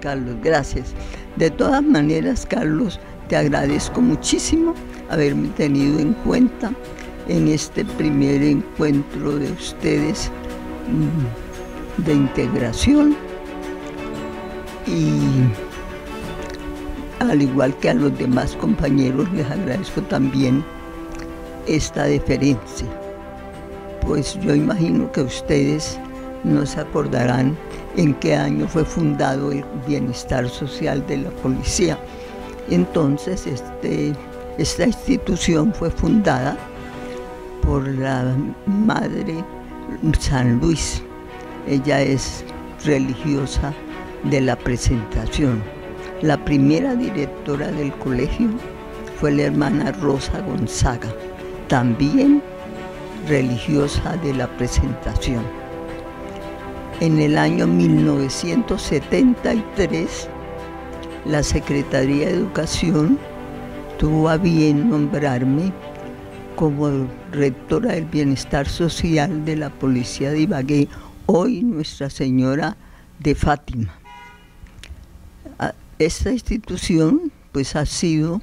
Carlos, gracias. De todas maneras, Carlos, te agradezco muchísimo haberme tenido en cuenta en este primer encuentro de ustedes mm, de integración y al igual que a los demás compañeros les agradezco también esta deferencia, pues yo imagino que ustedes no se acordarán en qué año fue fundado el bienestar social de la policía. Entonces, este, esta institución fue fundada por la madre San Luis. Ella es religiosa de la presentación. La primera directora del colegio fue la hermana Rosa Gonzaga, también religiosa de la presentación. En el año 1973, la Secretaría de Educación tuvo a bien nombrarme como rectora del Bienestar Social de la Policía de Ibagué, hoy Nuestra Señora de Fátima. Esta institución pues ha sido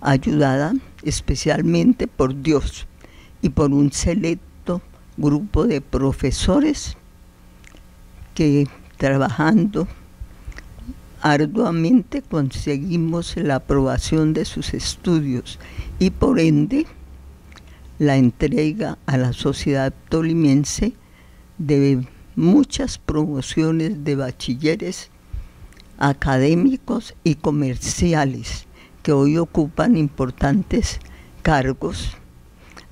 ayudada especialmente por Dios y por un selecto grupo de profesores que trabajando arduamente conseguimos la aprobación de sus estudios y por ende la entrega a la sociedad tolimense de muchas promociones de bachilleres académicos y comerciales que hoy ocupan importantes cargos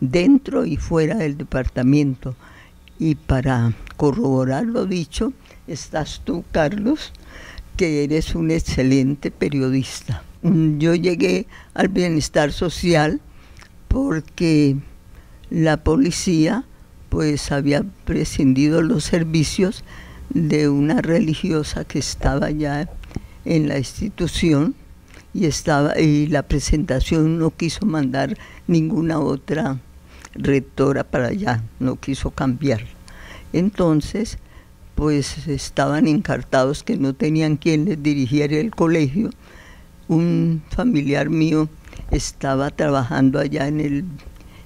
dentro y fuera del departamento. Y para corroborar lo dicho, estás tú, Carlos, que eres un excelente periodista. Yo llegué al bienestar social porque la policía pues había prescindido los servicios de una religiosa que estaba ya en la institución y estaba y la presentación no quiso mandar ninguna otra rectora para allá, no quiso cambiar. Entonces, pues estaban encartados que no tenían quien les dirigiera el colegio. Un familiar mío estaba trabajando allá en el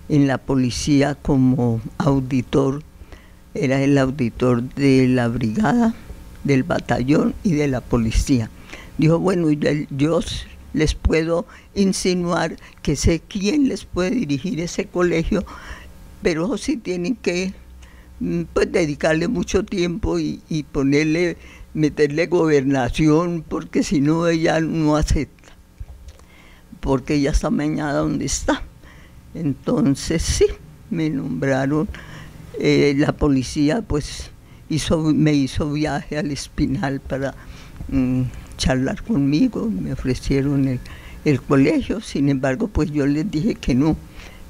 en la policía como auditor, era el auditor de la brigada, del batallón y de la policía. Dijo, bueno, yo les puedo insinuar que sé quién les puede dirigir ese colegio, pero sí tienen que mm, pues, dedicarle mucho tiempo y, ponerle, meterle gobernación, porque si no ella no acepta, porque ella está mañana donde está. Entonces sí, me nombraron, eh, la policía pues hizo, me hizo viaje al Espinal para mm, charlar conmigo, me ofrecieron el, el colegio, sin embargo pues yo les dije que no,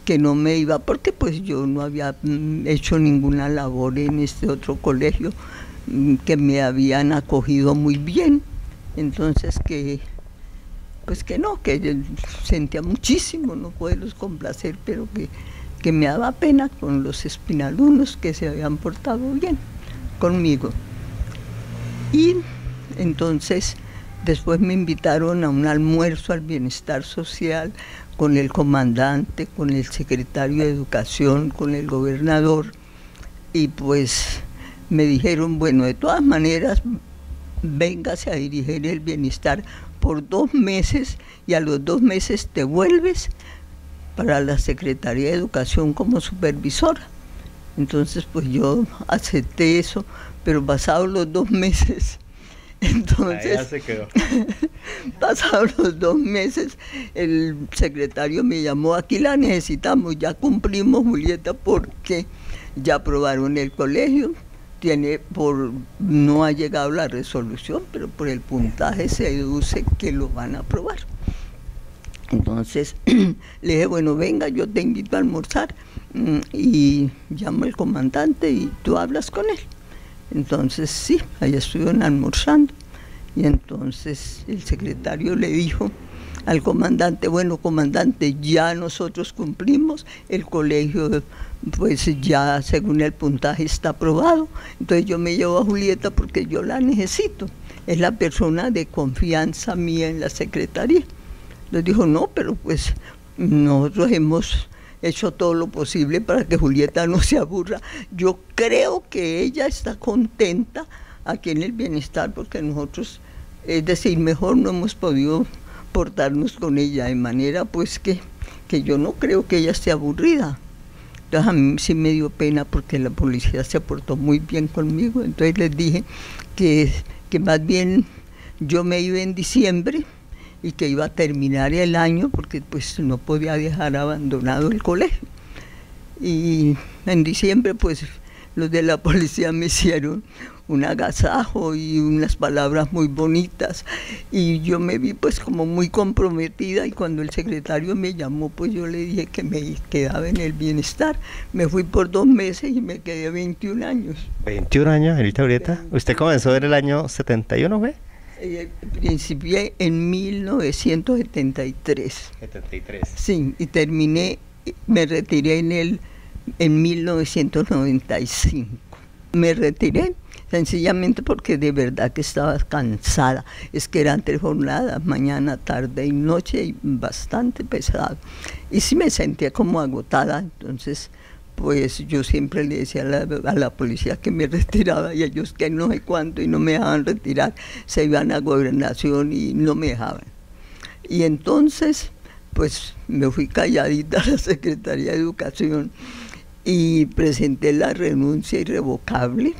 que no me iba porque pues yo no había mm, hecho ninguna labor en este otro colegio mm, que me habían acogido muy bien, entonces que pues que no, que sentía muchísimo no poderlos complacer, pero que, que me daba pena con los espinalunos que se habían portado bien conmigo. Y entonces después me invitaron a un almuerzo al bienestar social con el comandante, con el secretario de educación, con el gobernador, y pues me dijeron, bueno, de todas maneras, véngase a dirigir el bienestar por dos meses y a los dos meses te vuelves para la Secretaría de Educación como supervisora. Entonces, pues yo acepté eso, pero pasados los dos meses, entonces, pasados los dos meses, el secretario me llamó, aquí la necesitamos, ya cumplimos, Julieta, porque ya aprobaron el colegio, tiene por no ha llegado la resolución, pero por el puntaje se deduce que lo van a aprobar. Entonces le dije, bueno, venga, yo te invito a almorzar mm, y llamo al comandante y tú hablas con él. Entonces sí, allá estuvieron almorzando. Y entonces el secretario le dijo al comandante, bueno, comandante, ya nosotros cumplimos, el colegio pues ya según el puntaje está aprobado, entonces yo me llevo a Julieta porque yo la necesito, es la persona de confianza mía en la secretaría. Le dijo, no, pero pues nosotros hemos hecho todo lo posible para que Julieta no se aburra. Yo creo que ella está contenta aquí en el bienestar porque nosotros, es decir, mejor no hemos podido portarnos con ella de manera pues que, que yo no creo que ella esté aburrida. Entonces a mí sí me dio pena porque la policía se portó muy bien conmigo. Entonces les dije que, que más bien yo me iba en diciembre y que iba a terminar el año porque pues no podía dejar abandonado el colegio. Y en diciembre pues los de la policía me hicieron un agasajo y unas palabras muy bonitas y yo me vi pues como muy comprometida y cuando el secretario me llamó pues yo le dije que me quedaba en el bienestar. Me fui por dos meses y me quedé 21 años. 21 años, Elita Urieta. ¿Usted comenzó en el año 71, ¿ve? Eh, principié en 1973. 73. Sí, y terminé, me retiré en el en 1995. Me retiré sencillamente porque de verdad que estaba cansada. Es que eran tres jornadas, mañana, tarde y noche, y bastante pesado. Y sí me sentía como agotada, entonces pues yo siempre le decía a la, policía que me retiraba y ellos que no sé cuánto y no me dejaban retirar, se iban a gobernación y no me dejaban. Y entonces, pues me fui calladita a la Secretaría de Educación y presenté la renuncia irrevocable.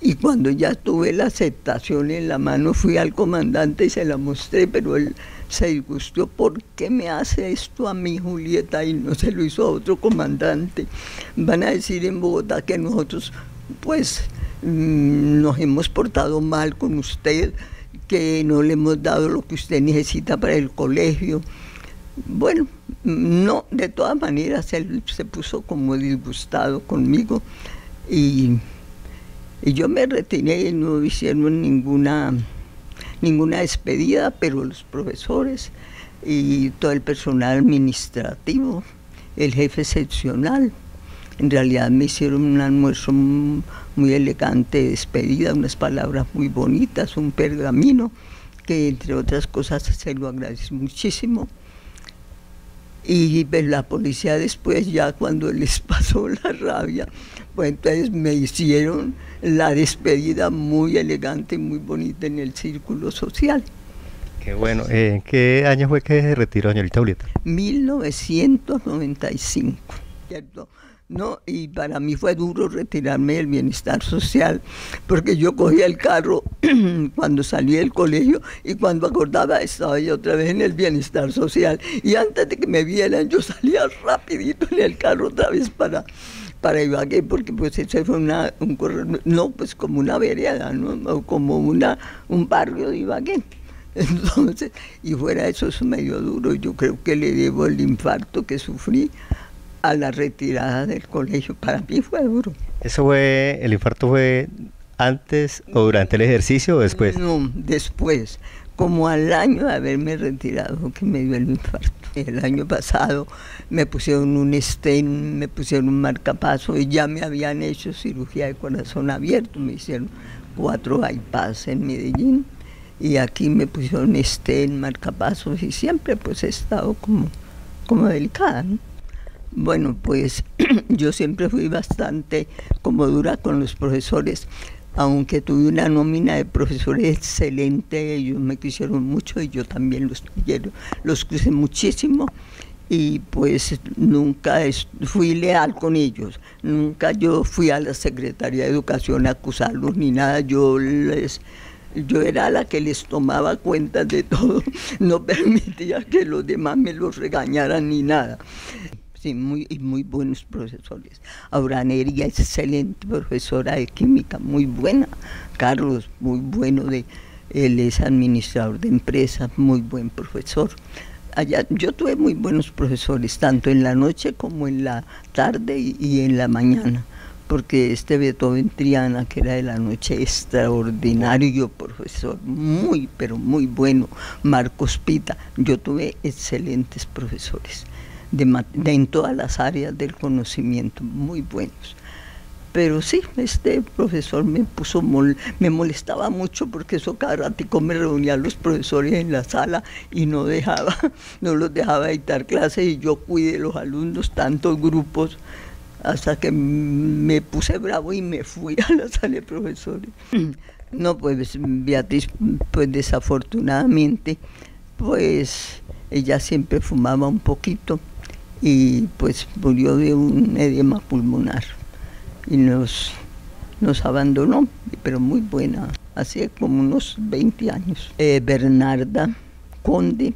Y cuando ya tuve la aceptación en la mano, fui al comandante y se la mostré, pero él se disgustó. ¿Por qué me hace esto a mí, Julieta? Y no se lo hizo a otro comandante. Van a decir en Bogotá que nosotros, pues, mm, nos hemos portado mal con usted, que no le hemos dado lo que usted necesita para el colegio. Bueno, no, de todas maneras él se puso como disgustado conmigo y, y yo me retiré y no hicieron ninguna, ninguna despedida, pero los profesores y todo el personal administrativo, el jefe seccional, en realidad me hicieron un almuerzo muy elegante de despedida, unas palabras muy bonitas, un pergamino, que entre otras cosas se lo agradecí muchísimo. Y pues, la policía después, ya cuando les pasó la rabia, pues entonces me hicieron la despedida muy elegante y muy bonita en el círculo social. Qué bueno. ¿En qué año fue que se retiró, señorita Julieta? 1995, ¿cierto? No, y para mí fue duro retirarme del bienestar social, porque yo cogía el carro cuando salí del colegio y cuando acordaba estaba yo otra vez en el bienestar social. Y antes de que me vieran, yo salía rapidito en el carro otra vez para, para Ibagué, porque pues eso fue una, un no, pues como una vereda, ¿no? como una, un barrio de Ibagué. Entonces, y fuera eso es medio duro, yo creo que le debo el infarto que sufrí a la retirada del colegio. Para mí fue duro. ¿Eso fue, el infarto fue antes o durante el ejercicio o después? No, después, como al año de haberme retirado que me dio el infarto. El año pasado me pusieron un stent, me pusieron un marcapaso y ya me habían hecho cirugía de corazón abierto, me hicieron cuatro bypass en Medellín y aquí me pusieron stent, marcapasos y siempre pues he estado como, como delicada. ¿no? Bueno, pues yo siempre fui bastante como dura con los profesores, aunque tuve una nómina de profesores excelente, ellos me quisieron mucho y yo también los quiero, los quise muchísimo. Y pues nunca fui leal con ellos, nunca yo fui a la Secretaría de Educación a acusarlos ni nada, yo les yo era la que les tomaba cuenta de todo, no permitía que los demás me los regañaran ni nada. Sí, muy, y muy buenos profesores. Auranería, excelente profesora de química, muy buena. Carlos, muy bueno, de, él es administrador de empresas, muy buen profesor. Allá, yo tuve muy buenos profesores, tanto en la noche como en la tarde y, y en la mañana. porque este Beethoven Triana, que era de la noche, extraordinario profesor, muy, pero muy bueno, Marcos Pita, yo tuve excelentes profesores de, en todas las áreas del conocimiento, muy buenos. Pero sí, este profesor me puso me molestaba mucho porque eso cada ratico me reunía los profesores en la sala y no dejaba, no los dejaba dictar clases y yo cuidé los alumnos, tantos grupos, hasta que me puse bravo y me fui a la sala de profesores. No, pues Beatriz, pues desafortunadamente, pues ella siempre fumaba un poquito y pues murió de un edema pulmonar y nos, nos abandonó, pero muy buena, hace como unos 20 años. Eh, Bernarda Conde,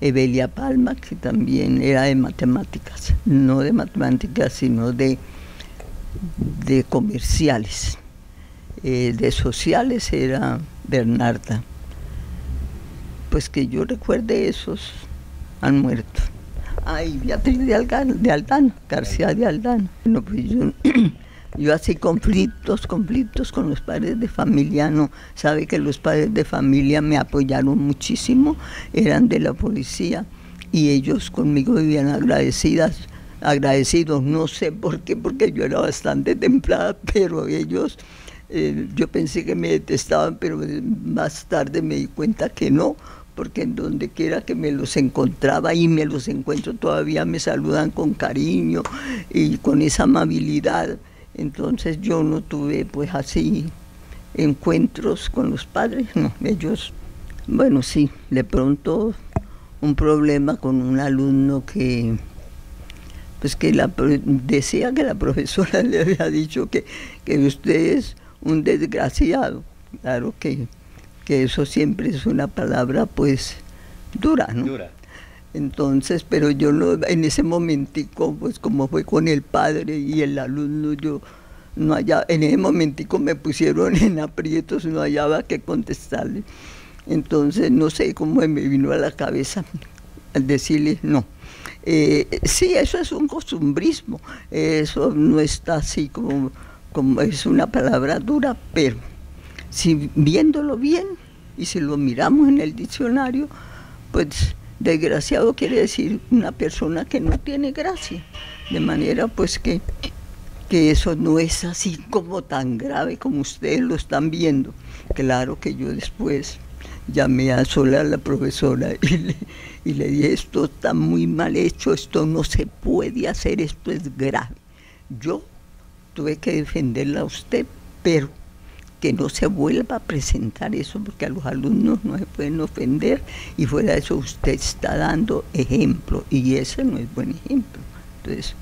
Evelia Palma, que también era de matemáticas, no de matemáticas, sino de, de comerciales. Eh, de sociales era Bernarda. Pues que yo recuerde, esos han muerto. Ay, Beatriz de, Aldana, de Aldana, García de Aldana. No, pues yo, yo así conflictos, conflictos con los padres de familia, no. Sabe que los padres de familia me apoyaron muchísimo, eran de la policía y ellos conmigo vivían agradecidas agradecidos, no sé por qué, porque yo era bastante templada, pero ellos, eh, yo pensé que me detestaban, pero más tarde me di cuenta que no, porque en donde quiera que me los encontraba y me los encuentro todavía me saludan con cariño y con esa amabilidad. Entonces yo no tuve pues así encuentros con los padres, no, ellos, bueno, sí, de pronto un problema con un alumno que pues que la, decía que la profesora le había dicho que, que usted es un desgraciado. Claro que que eso siempre es una palabra pues dura, ¿no? Dura. Entonces, pero yo no, en ese momentico, pues como fue con el padre y el alumno, yo no hallaba, en ese momentico me pusieron en aprietos, no hallaba que contestarle. Entonces, no sé cómo me vino a la cabeza al decirle no. Eh, sí, eso es un costumbrismo, eso no está así como, como es una palabra dura, pero si viéndolo bien y si lo miramos en el diccionario, pues desgraciado quiere decir una persona que no tiene gracia. De manera pues que, que eso no es así como tan grave como ustedes lo están viendo. Claro que yo después llamé a sola a la profesora y le, y le dije, esto está muy mal hecho, esto no se puede hacer, esto es grave. Yo tuve que defenderla a usted, pero que no se vuelva a presentar eso porque a los alumnos no se pueden ofender y fuera de eso usted está dando ejemplo y ese no es buen ejemplo. Entonces,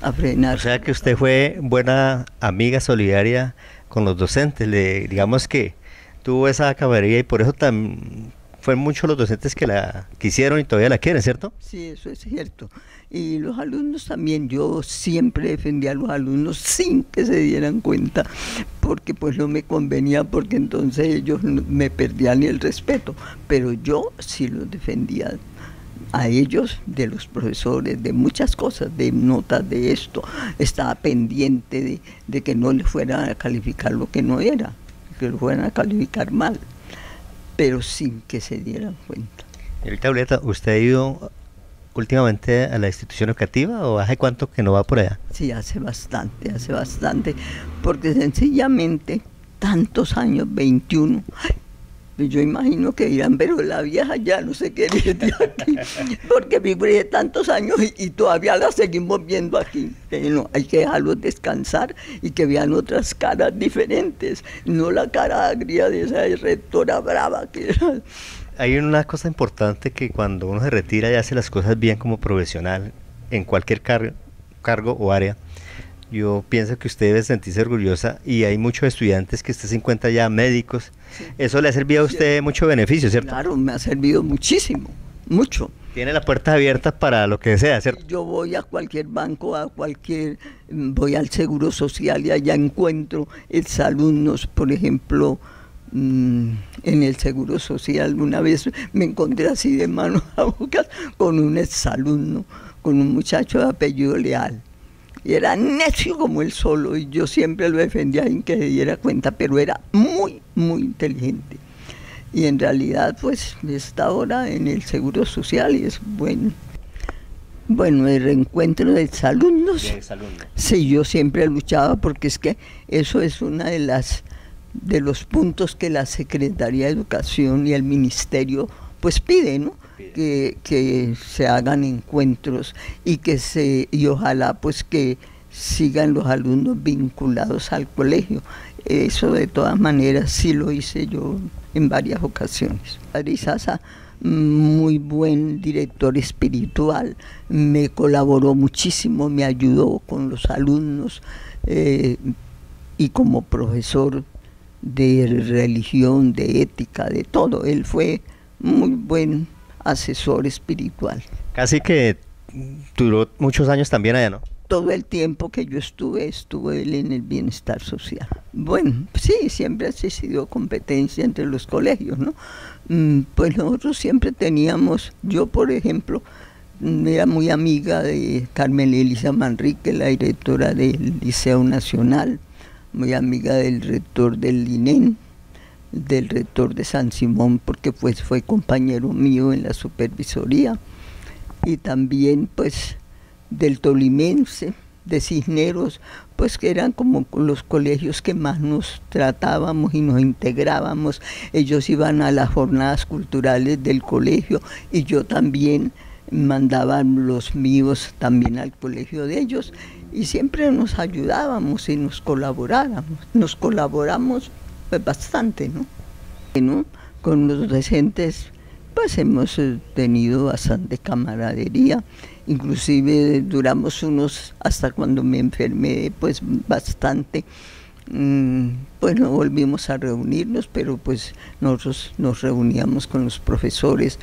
a frenar. O sea que usted fue buena amiga solidaria con los docentes, le, digamos que tuvo esa caballería y por eso tan fue muchos los docentes que la quisieron y todavía la quieren, ¿cierto? Sí, eso es cierto. Y los alumnos también, yo siempre defendía a los alumnos sin que se dieran cuenta, porque pues no me convenía, porque entonces ellos me perdían el respeto, pero yo sí los defendía a ellos, de los profesores, de muchas cosas, de notas de esto, estaba pendiente de, de que no le fueran a calificar lo que no era, que lo fueran a calificar mal pero sin que se dieran cuenta. El tableta, ¿usted ha ido últimamente a la institución educativa o hace cuánto que no va por allá? Sí, hace bastante, hace bastante, porque sencillamente tantos años, 21, yo imagino que dirán, pero la vieja ya no se quiere ir aquí, porque viví tantos años y, todavía la seguimos viendo aquí. No, hay que dejarlos descansar y que vean otras caras diferentes, no la cara agria de esa rectora brava que era. Hay una cosa importante que cuando uno se retira y hace las cosas bien como profesional, en cualquier cargo o área, yo pienso que usted debe sentirse orgullosa y hay muchos estudiantes que usted se encuentra ya médicos. Eso le ha servido a usted mucho beneficio, ¿cierto? Claro, me ha servido muchísimo, mucho. Tiene las puertas abiertas para lo que sea, ¿cierto? Yo voy a cualquier banco, a cualquier, voy al Seguro Social y allá encuentro exalumnos, por ejemplo, mm, en el Seguro Social. Una vez me encontré así de manos a boca con un exalumno, con un muchacho de apellido Leal Y era necio como él solo, y yo siempre lo defendía sin que se diera cuenta, pero era muy, muy inteligente. Y en realidad, pues, está ahora en el Seguro Social y es bueno. Bueno, el reencuentro de exalumnos. Sí, yo siempre luchaba porque es que eso es una de las de los puntos que la Secretaría de Educación y el Ministerio pues piden, ¿no? Que, se hagan encuentros y que se y ojalá pues que sigan los alumnos vinculados al colegio. Eso de todas maneras sí lo hice yo en varias ocasiones. Sasa muy buen director espiritual, me colaboró muchísimo, me ayudó con los alumnos eh, y como profesor de religión, de ética, de todo. Él fue muy buen asesor espiritual. Casi que duró muchos años también allá, ¿no? Todo el tiempo que yo estuve, estuve él en el bienestar social. Bueno, sí, siempre ha sido competencia entre los colegios, ¿no? Mm, pues nosotros siempre teníamos, yo por ejemplo, mm, era muy amiga de Carmen Elisa Manrique, la directora del Liceo Nacional, muy amiga del rector del INEN, del rector de San Simón, porque pues fue compañero mío en la supervisoría, y también pues del Tolimense, de Cisneros, pues que eran como los colegios que más nos tratábamos y nos integrábamos. Ellos iban a las jornadas culturales del colegio y yo también mandaba los míos también al colegio de ellos y siempre nos ayudábamos y nos colaborábamos, nos colaboramos bastante, ¿no? ¿no? Con los docentes pues hemos eh, tenido bastante camaradería inclusive duramos unos, hasta cuando me enfermé, pues bastante. Mm, pues no volvimos a reunirnos, pero pues nosotros nos reuníamos con los profesores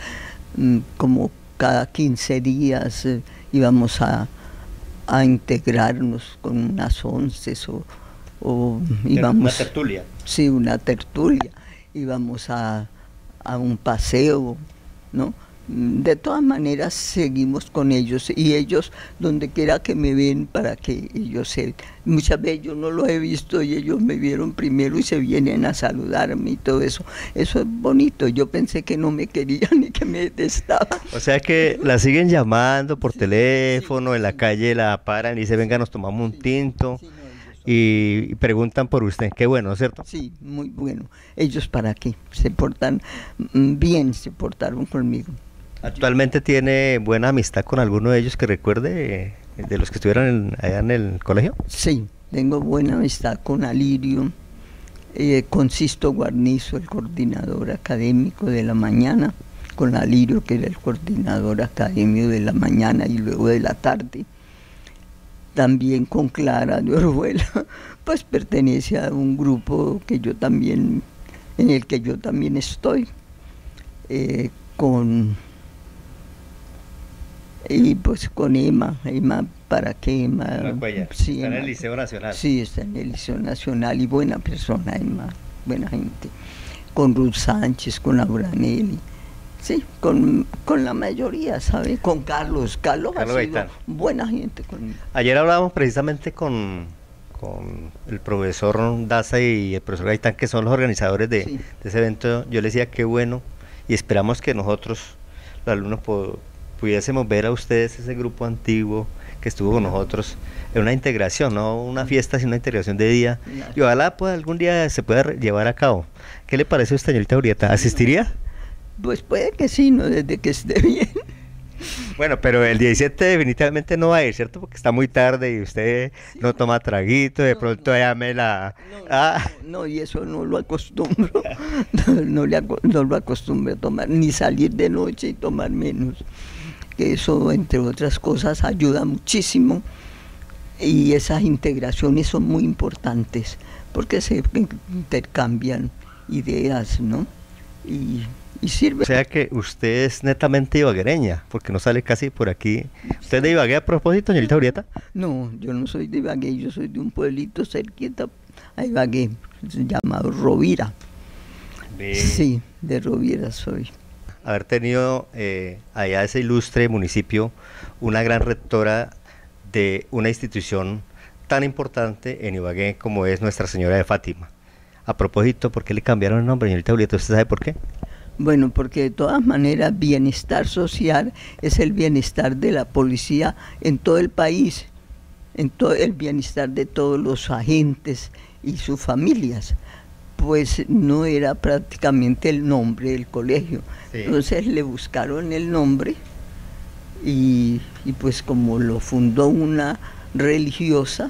mm, como cada 15 días eh, íbamos a, integrarnos con unas once o, o íbamos... Una tertulia. Sí, una tertulia. Íbamos a, a un paseo, ¿no? de todas maneras seguimos con ellos y ellos donde quiera que me ven para que ellos se muchas veces yo no los he visto y ellos me vieron primero y se vienen a saludarme y todo eso eso es bonito yo pensé que no me querían ni que me detestaban o sea que la siguen llamando por teléfono en la calle la paran y dicen venga nos tomamos un tinto y preguntan por usted. Qué bueno, ¿cierto? Sí, muy bueno. Ellos para qué? Se portan mm, bien, se portaron conmigo. ¿Actualmente tiene buena amistad con alguno de ellos que recuerde de los que estuvieron allá en el colegio? Sí, tengo buena amistad con Alirio, eh, con Sisto Guarnizo, el coordinador académico de la mañana, con Alirio, que era el coordinador académico de la mañana y luego de la tarde. También con Clara de Orjuela, pues pertenece a un grupo que yo también, en el que yo también estoy. Eh, con y pues con Emma, Emma, ¿para qué Emma? Sí, está en el Liceo Nacional. Sí, está en el Liceo Nacional y buena persona, Emma, buena gente. Con Ruth Sánchez, con Laura Nelly. Sí, con, la mayoría, ¿sabe? Con Carlos. Carlos, Carlos ha sido buena gente conmigo. Ayer hablábamos precisamente con, con el profesor Daza y el profesor Gaitán, que son los organizadores de, de ese evento. Yo les decía qué bueno y esperamos que nosotros, los alumnos, pudiésemos ver a ustedes ese grupo antiguo que estuvo con nosotros en una integración, no una fiesta, sino una integración de día. Y ojalá pues, algún día se pueda llevar a cabo. ¿Qué le parece a usted, señorita Urieta? ¿Asistiría? Pues puede que sí, ¿no? desde que esté bien. Bueno, pero el 17 definitivamente no va a ir, ¿cierto? Porque está muy tarde y usted no toma traguito, de pronto ya me la... Ah. No, y eso no lo acostumbro, no, no lo acostumbro a tomar, ni salir de noche y tomar menos que eso, entre otras cosas, ayuda muchísimo y esas integraciones son muy importantes porque se intercambian ideas, ¿no? Y, sirve. O sea que usted es netamente ibaguereña, porque no sale casi por aquí. ¿Usted es de Ibagué a propósito, señorita Urieta? No, yo no soy de Ibagué, yo soy de un pueblito cerquita a Ibagué, llamado Rovira. Sí, de Rovira soy haber tenido eh, allá ese ilustre municipio una gran rectora de una institución tan importante en Ibagué como es Nuestra Señora de Fátima. A propósito, ¿por qué le cambiaron el nombre, señorita Julieta? ¿Usted sabe por qué? Bueno, porque de todas maneras bienestar social es el bienestar de la policía en todo el país, en todo el bienestar de todos los agentes y sus familias. Pues no era prácticamente el nombre del colegio. Entonces le buscaron el nombre y, y pues como lo fundó una religiosa,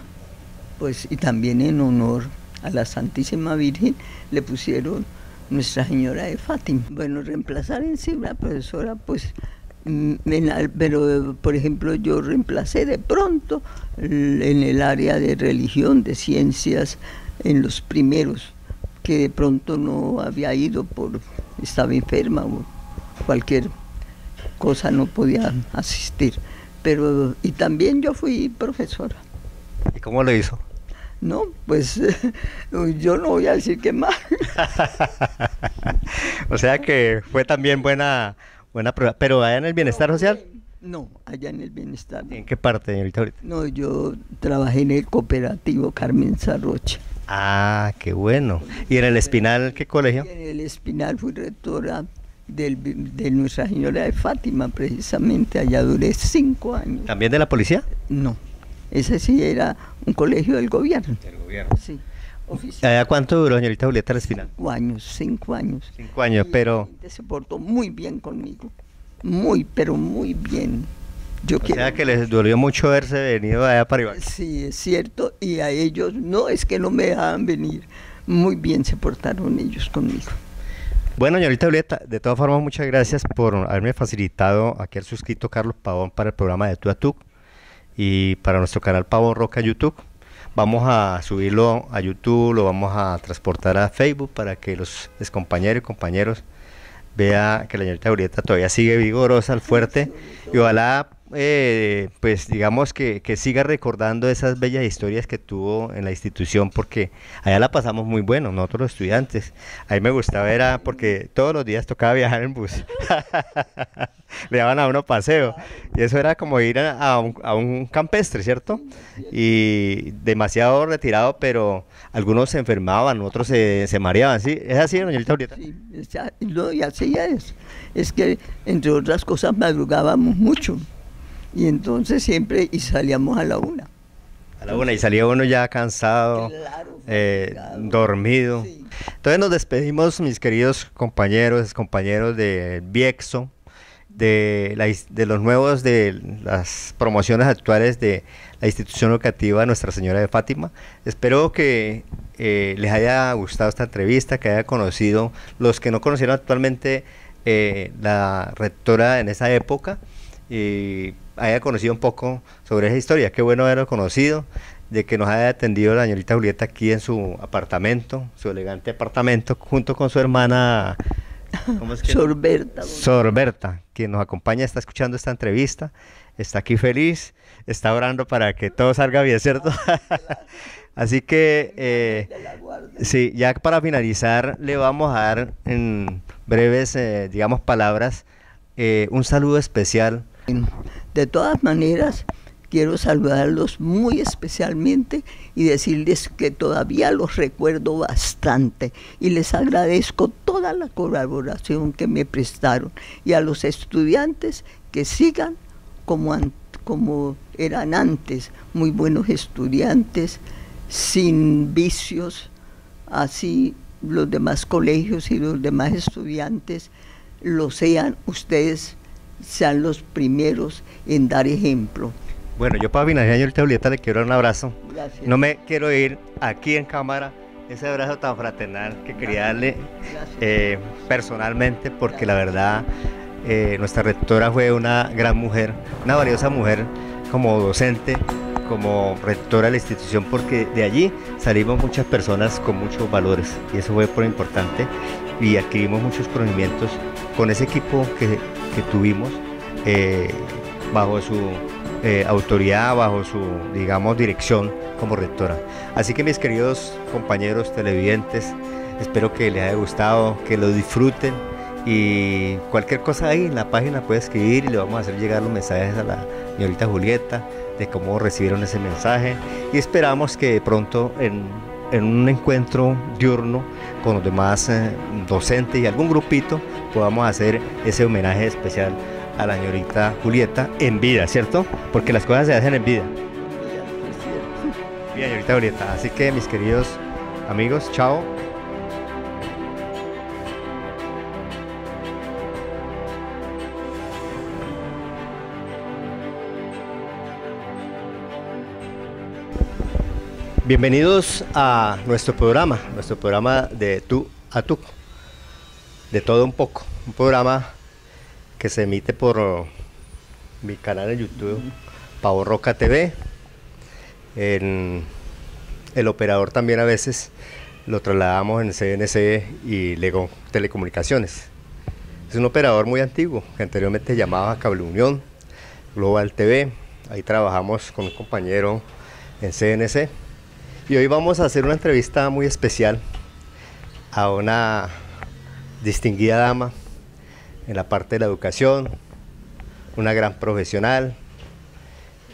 pues y también en honor a la Santísima Virgen, le pusieron nuestra Señora de Fátima. Bueno, reemplazar en sí una profesora, pues, mm, pero por ejemplo yo reemplacé de pronto en el área de religión, de ciencias, en los primeros, que de pronto no había ido por, estaba enferma o cualquier cosa no podía asistir. Pero, y también yo fui profesora. ¿Y cómo lo hizo? No, pues yo no voy a decir que mal. o sea que fue también buena, buena prueba. Pero allá en el bienestar social. No, allá en el bienestar. ¿En qué parte, señorita? No, yo trabajé en el cooperativo Carmen Sarrocha. Ah, qué bueno. ¿Y en el Espinal qué colegio? En el Espinal fui rectora del, de Nuestra Señora de Fátima, precisamente. Allá duré cinco años. ¿También de la policía? No. Ese sí era un colegio del gobierno. Del gobierno. Sí. ¿A cuánto duró, señorita Julieta, al final? Cinco años, cinco años. Cinco años, pero... se portó muy bien conmigo. Muy, pero muy bien. Yo o sea que les dolió mucho verse venido allá para Ibagué. Sí, es cierto. Y a ellos, no, es que no me dejaban venir. Muy bien se portaron ellos conmigo. Bueno, señorita Julieta, de todas formas, muchas gracias por haberme facilitado aquí al suscrito Carlos Pavón para el programa de Tu a Tu y para nuestro canal Pavo Roca YouTube. Vamos a subirlo a YouTube, lo vamos a transportar a Facebook para que los compañeros y compañeros vean que la señorita Julieta todavía sigue vigorosa, al fuerte y ojalá eh, pues digamos que, que, siga recordando esas bellas historias que tuvo en la institución porque allá la pasamos muy bueno, nosotros los estudiantes. A mí me gustaba era porque todos los días tocaba viajar en bus. Le daban a uno paseo y eso era como ir a, un, a un, campestre, ¿cierto? Y demasiado retirado, pero algunos se enfermaban, otros se, se mareaban, ¿sí? ¿Es así, doña Julieta? Sí, y así es. Es que, entre otras cosas, madrugábamos mucho y entonces siempre y salíamos a la una. A la una y salía uno ya cansado, eh, dormido. Entonces nos despedimos, mis queridos compañeros, compañeros de Viexo, de, la, de los nuevos, de las promociones actuales de la institución educativa Nuestra Señora de Fátima. Espero que eh, les haya gustado esta entrevista, que haya conocido los que no conocieron actualmente eh, la rectora en esa época y haya conocido un poco sobre esa historia. Qué bueno haberlo conocido, de que nos haya atendido la señorita Julieta aquí en su apartamento, su elegante apartamento, junto con su hermana ¿cómo es que Sorberta. Sorberta, quien nos acompaña, está escuchando esta entrevista, está aquí feliz, está orando para que todo salga bien, ¿cierto? Así que, eh, sí, ya para finalizar, le vamos a dar en breves, eh, digamos, palabras, eh, un saludo especial de todas maneras, quiero saludarlos muy especialmente y decirles que todavía los recuerdo bastante. Y les agradezco toda la colaboración que me prestaron y a los estudiantes que sigan como, como eran antes, muy buenos estudiantes, sin vicios, así los demás colegios y los demás estudiantes lo sean ustedes sean los primeros en dar ejemplo. Bueno, yo para finalizar, señorita Julieta, le quiero dar un abrazo. No me quiero ir aquí en cámara. Ese abrazo tan fraternal que quería darle eh, personalmente, porque la verdad eh, nuestra rectora fue una gran mujer, una valiosa mujer como docente, como rectora de la institución, porque de allí salimos muchas personas con muchos valores y eso fue por importante y adquirimos muchos conocimientos con ese equipo que que tuvimos eh, bajo su eh, autoridad, bajo su, digamos, dirección como rectora. Así que mis queridos compañeros televidentes, espero que les haya gustado, que lo disfruten Y cualquier cosa ahí en la página puede escribir y le vamos a hacer llegar los mensajes a la señorita Julieta de cómo recibieron ese mensaje. Y esperamos que pronto en, un encuentro diurno con los demás eh, docentes y algún grupito podamos hacer ese homenaje especial a la señorita Julieta en vida, ¿cierto? Porque las cosas se hacen en vida. Bien, señorita Julieta. Así que mis queridos amigos, chao. Bienvenidos a nuestro programa, nuestro programa de tú a tú, de todo un poco, un programa que se emite por mi canal de YouTube, Pavo Roca TV. El operador también a veces lo trasladamos en CNC y Lego Telecomunicaciones. Es un operador muy antiguo que anteriormente llamaba Cable Unión, Global TV. Ahí trabajamos con un compañero en CNC y hoy vamos a hacer una entrevista muy especial a una distinguida dama en la parte de la educación, una gran profesional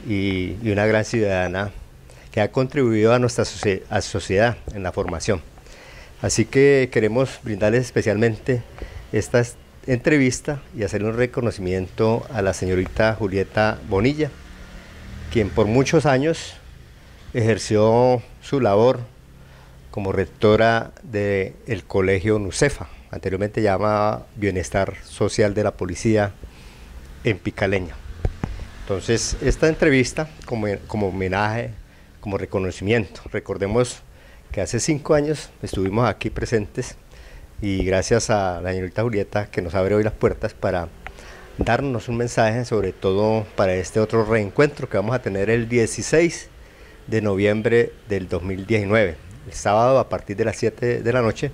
y, una gran ciudadana que ha contribuido a nuestra sociedad en la formación. Así que queremos brindarles especialmente esta entrevista y hacer un reconocimiento a la señorita Julieta Bonilla, quien por muchos años ejerció su labor como rectora del colegio NUCEFA, anteriormente llamaba Bienestar Social de la Policía en Picaleña. Entonces, esta entrevista como, como homenaje, como reconocimiento, recordemos que hace cinco años estuvimos aquí presentes y gracias a la señorita Julieta que nos abre hoy las puertas para darnos un mensaje, sobre todo para este otro reencuentro que vamos a tener el 16 de noviembre del 2019, el sábado a partir de las 7 de la noche,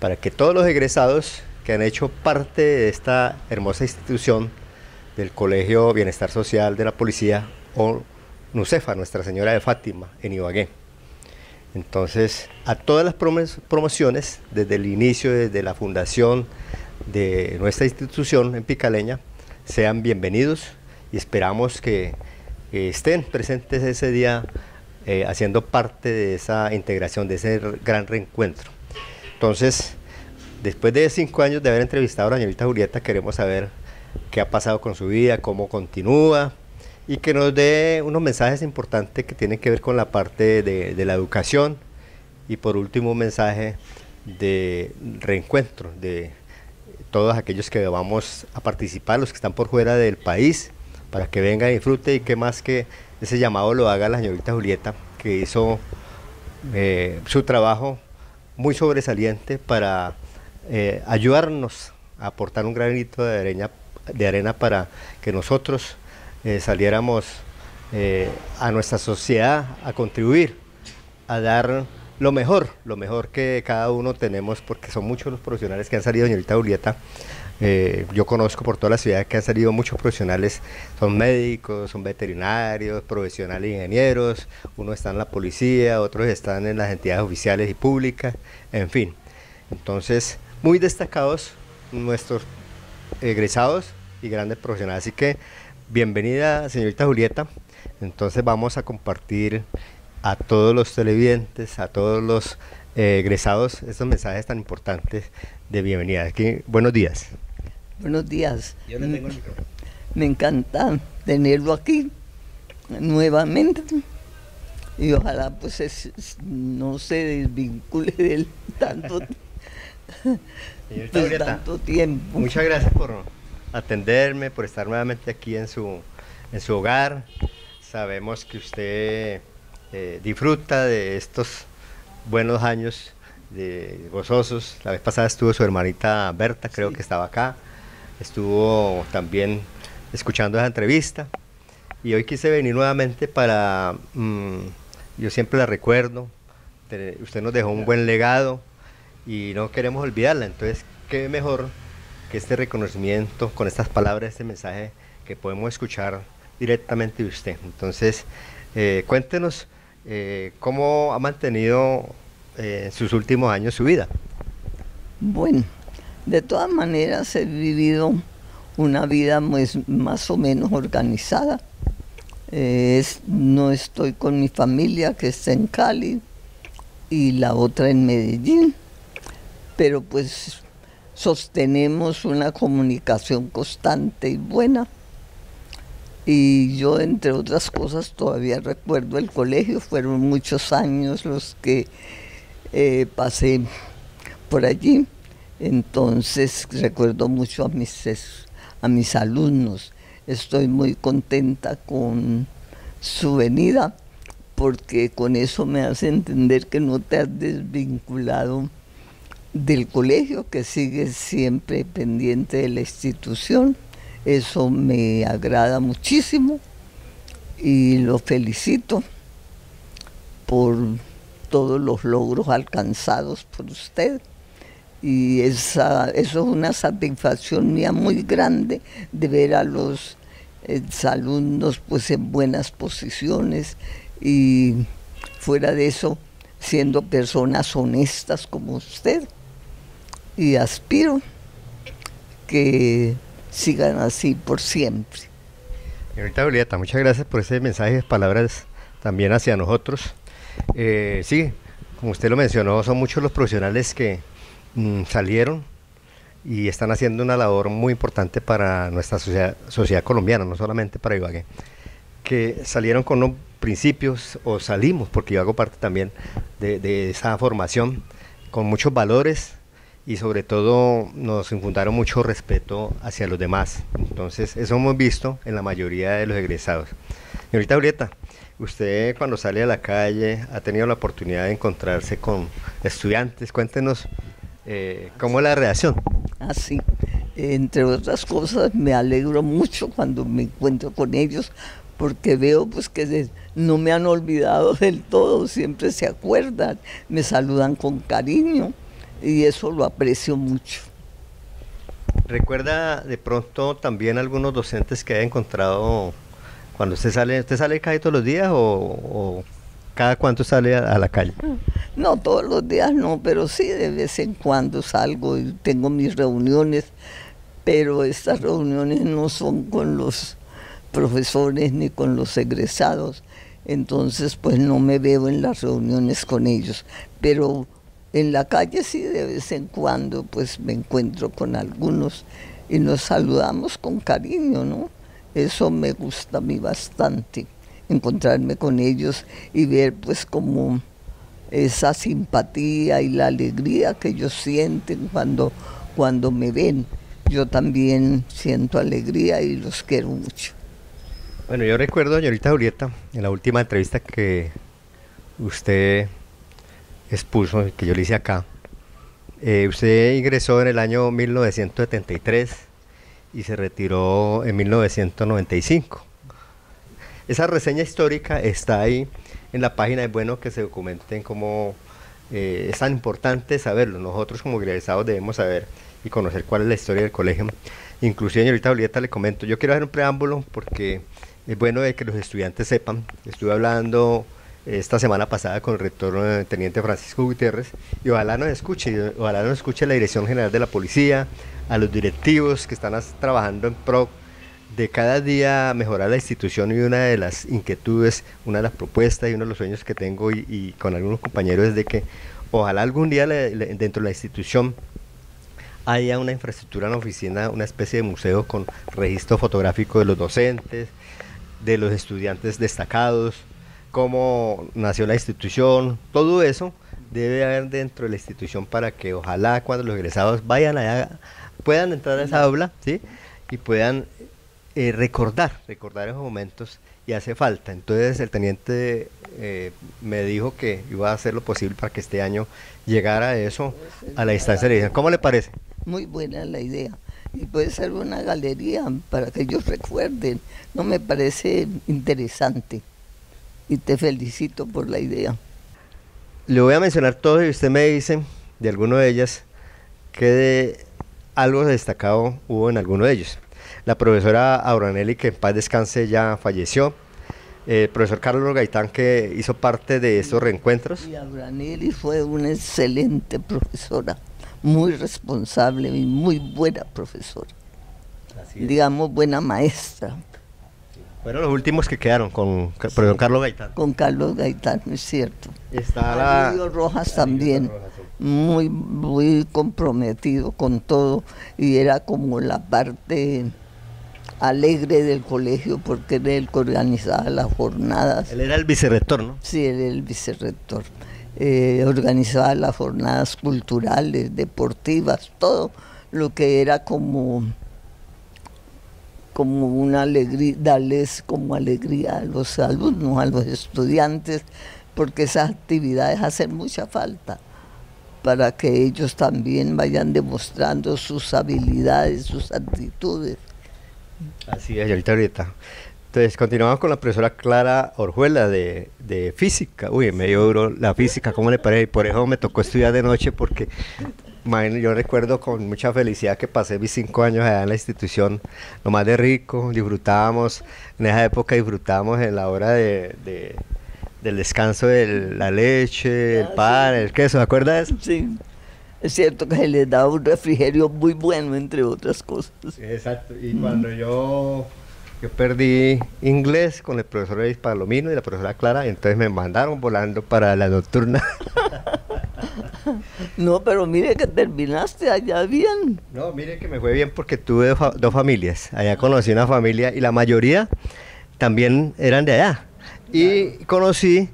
para que todos los egresados que han hecho parte de esta hermosa institución del Colegio Bienestar Social de la Policía o NUCEFA, Nuestra Señora de Fátima, en Ibagué. Entonces, a todas las promociones, desde el inicio, desde la fundación de nuestra institución en Picaleña, sean bienvenidos y esperamos que estén presentes ese día eh, haciendo parte de esa integración, de ese gran reencuentro. Entonces, después de cinco años de haber entrevistado a la señorita Julieta, queremos saber qué ha pasado con su vida, cómo continúa y que nos dé unos mensajes importantes que tienen que ver con la parte de, de la educación y por último un mensaje de reencuentro de todos aquellos que vamos a participar, los que están por fuera del país, para que vengan y disfruten y que más que ese llamado lo haga la señorita Julieta, que hizo eh, su trabajo muy sobresaliente para eh, ayudarnos a aportar un granito de arena, para que nosotros eh, saliéramos a nuestra sociedad a contribuir, a dar lo mejor, lo mejor que cada uno tenemos, porque son muchos los profesionales que han salido, señorita Julieta, eh, yo conozco por toda la ciudad que han salido muchos profesionales, son médicos, son veterinarios, profesionales ingenieros, unos están en la policía, otros están en las entidades oficiales y públicas, en fin. Entonces, muy destacados nuestros egresados y grandes profesionales. Así que, bienvenida, señorita Julieta. Entonces, vamos a compartir a todos los televidentes, a todos los eh, egresados, estos mensajes tan importantes de bienvenida. Aquí, buenos días. Buenos días. Me encanta tenerlo aquí nuevamente y ojalá pues no se desvincule del tanto, pues, tanto tiempo. Muchas gracias por atenderme, por estar nuevamente aquí en su, en su hogar. Sabemos que usted eh, disfruta de estos buenos años de gozosos. La vez pasada estuvo su hermanita Berta, creo que estaba acá. Estuvo también escuchando esa entrevista. Y hoy quise venir nuevamente para, mm, yo siempre la recuerdo, usted nos dejó un buen legado y no queremos olvidarla, entonces qué mejor que este reconocimiento con estas palabras, este mensaje que podemos escuchar directamente de usted. Entonces, eh, cuéntenos eh, cómo ha mantenido eh, en sus últimos años su vida. Bueno, De todas maneras he vivido una vida pues, más o menos organizada. no estoy con mi familia que está en Cali y la otra en Medellín, pero pues sostenemos una comunicación constante y buena. Y yo, entre otras cosas, todavía recuerdo el colegio, fueron muchos años los que eh, pasé por allí. Entonces recuerdo mucho a mis, a mis alumnos. Estoy muy contenta con su venida porque con eso me hace entender que no te has desvinculado del colegio, que sigues siempre pendiente de la institución. Eso me agrada muchísimo y lo felicito por todos los logros alcanzados por usted. Y esa, eso es una satisfacción mía muy grande de ver a los alumnos pues en buenas posiciones y fuera de eso siendo personas honestas como usted y aspiro que sigan así por siempre. Señorita Julieta, muchas gracias por ese mensaje, palabras también hacia nosotros. Eh, sí, como usted lo mencionó, son muchos los profesionales que mm, salieron y están haciendo una labor muy importante para nuestra sociedad, sociedad colombiana, no solamente para Ibagué, que salieron con unos principios o salimos, porque yo hago parte también de, de esa formación, con muchos valores y sobre todo nos infundaron mucho respeto hacia los demás. Entonces, eso hemos visto en la mayoría de los egresados. Señorita Julieta, usted cuando sale a la calle ha tenido la oportunidad de encontrarse con estudiantes. Cuéntenos eh, cómo es la reacción. Así, entre otras cosas, me alegro mucho cuando me encuentro con ellos porque veo pues que no me han olvidado del todo, siempre se acuerdan, me saludan con cariño y eso lo aprecio mucho. ¿Recuerda de pronto también algunos docentes que haya encontrado cuando usted sale? ¿Usted sale calle todos los días o, cada cuánto sale a, la calle? No, todos los días no, pero sí de vez en cuando salgo y tengo mis reuniones, pero estas reuniones no son con los profesores ni con los egresados, entonces pues no me veo en las reuniones con ellos, pero en la calle sí, de vez en cuando, pues me encuentro con algunos y nos saludamos con cariño, ¿no? Eso me gusta a mí bastante, encontrarme con ellos y ver pues como esa simpatía y la alegría que ellos sienten cuando, cuando me ven. Yo también siento alegría y los quiero mucho. Bueno, yo recuerdo, señorita Julieta, en la última entrevista que usted expuso, que yo le hice acá. Eh, usted ingresó en el año 1973 y se retiró en 1995. Esa reseña histórica está ahí en la página, es bueno que se documenten cómo eh, es tan importante saberlo. Nosotros como egresados debemos saber y conocer cuál es la historia del colegio. Inclusive, señorita Julieta, le comento, yo quiero hacer un preámbulo porque es bueno que los estudiantes sepan. Estuve hablando esta semana pasada con el rector teniente Francisco Gutiérrez y ojalá nos escuche, ojalá nos escuche la Dirección General de la Policía, a los directivos que están trabajando en pro de cada día mejorar la institución y una de las inquietudes, una de las propuestas y uno de los sueños que tengo y, con algunos compañeros es de que ojalá algún día dentro de la institución haya una infraestructura en la oficina, una especie de museo con registro fotográfico de los docentes, de los estudiantes destacados, cómo nació la institución, todo eso debe haber dentro de la institución para que ojalá cuando los egresados vayan allá, puedan entrar a esa aula ¿sí? y puedan eh, recordar, recordar esos momentos y hace falta. Entonces el teniente eh, me dijo que iba a hacer lo posible para que este año llegara eso a la instancia de ¿Cómo le parece? Muy buena la idea. Y puede ser una galería para que ellos recuerden. No me parece interesante y te felicito por la idea. Le voy a mencionar todo y usted me dice de alguno de ellas que de algo destacado hubo en alguno de ellos. La profesora Auranelli, que en paz descanse, ya falleció. El profesor Carlos Gaitán, que hizo parte de estos reencuentros. Y Auranelli fue una excelente profesora, muy responsable y muy buena profesora. Digamos, buena maestra. Fueron los últimos que quedaron con Carlos Gaitán. Con Carlos Gaitán, es cierto. Está la... Rojas también, muy, muy comprometido con todo y era como la parte alegre del colegio porque era el que organizaba las jornadas. Él era el vicerrector, ¿no? Sí, él era el vicerrector. Eh, organizaba las jornadas culturales, deportivas, todo lo que era como como una alegría, darles como alegría a los alumnos, a los estudiantes, porque esas actividades hacen mucha falta para que ellos también vayan demostrando sus habilidades, sus actitudes. Así es, ahorita ahorita. Entonces, continuamos con la profesora Clara Orjuela de, de física. Uy, me dio duro la física, ¿cómo le parece? Por eso me tocó estudiar de noche porque yo recuerdo con mucha felicidad que pasé mis cinco años allá en la institución, lo más de rico, disfrutábamos, en esa época disfrutábamos en la hora de, del descanso de la leche, el ah, pan, el queso, ¿se acuerda de eso? Sí. Es cierto que se les daba un refrigerio muy bueno, entre otras cosas. Exacto, y cuando yo, yo perdí inglés con el profesor Luis Palomino y la profesora Clara, entonces me mandaron volando para la nocturna. no, pero mire que terminaste allá bien. No, mire que me fue bien porque tuve dos familias. Allá conocí una familia y la mayoría también eran de allá. Y conocí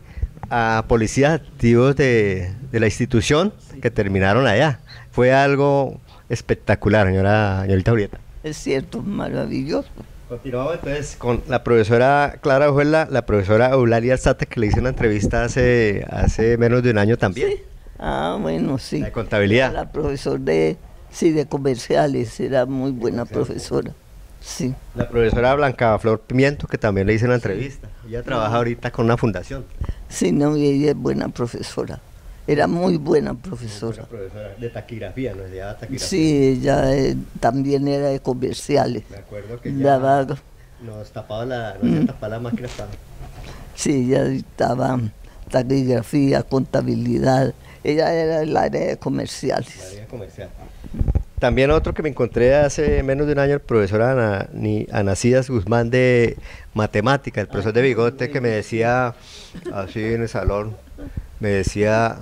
a policías activos de, la institución que terminaron allá. Fue algo espectacular, señora, señorita Julieta. Es cierto, maravilloso. Continuamos entonces con la profesora Clara Ojuela, la profesora Eulalia Alzate, que le hice una entrevista hace, hace menos de un año también. Ah, bueno, sí. La contabilidad. La profesora de, sí, de comerciales, era muy buena profesora. Sí. La profesora Blanca Flor Pimiento, que también le hice una entrevista. Ella trabaja ahorita con una fundación. Sí, no, y ella es buena profesora. Era muy buena profesora. profesora de taquigrafía, ¿no? Ella taquigrafía. Sí, ella eh, también era de comerciales. Me acuerdo que ella nos tapaba la, mm. tapaba la máquina. Sí, ella estaba taquigrafía, contabilidad. Ella era el área de comerciales. El área comercial. También otro que me encontré hace menos de un año, el profesor Ana, ni, Guzmán de matemática, el profesor de bigote que me decía, así en el salón, me decía,